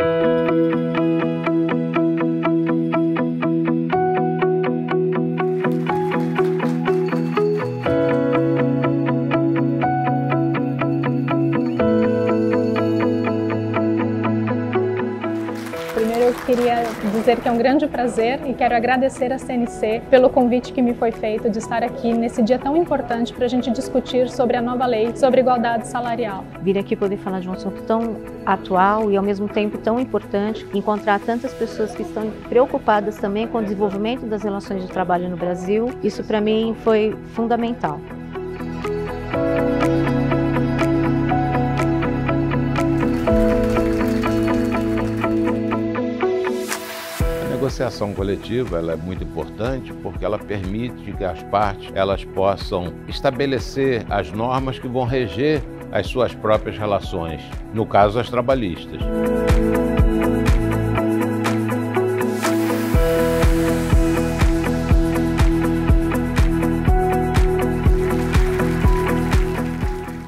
Música queria dizer que é um grande prazer e quero agradecer a CNC pelo convite que me foi feito de estar aqui nesse dia tão importante para a gente discutir sobre a nova lei sobre igualdade salarial. Vir aqui poder falar de um assunto tão atual e ao mesmo tempo tão importante, encontrar tantas pessoas que estão preocupadas também com o desenvolvimento das relações de trabalho no Brasil, isso para mim foi fundamental. Negociação coletiva ela é muito importante porque ela permite que as partes elas possam estabelecer as normas que vão reger as suas próprias relações, no caso as trabalhistas.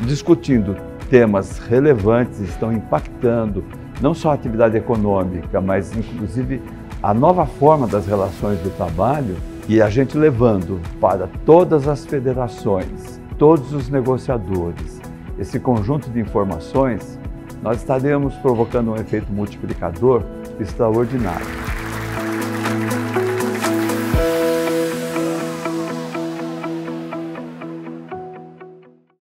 Discutindo temas relevantes, estão impactando não só a atividade econômica, mas inclusive a nova forma das relações do trabalho e a gente levando para todas as federações, todos os negociadores, esse conjunto de informações, nós estaremos provocando um efeito multiplicador extraordinário.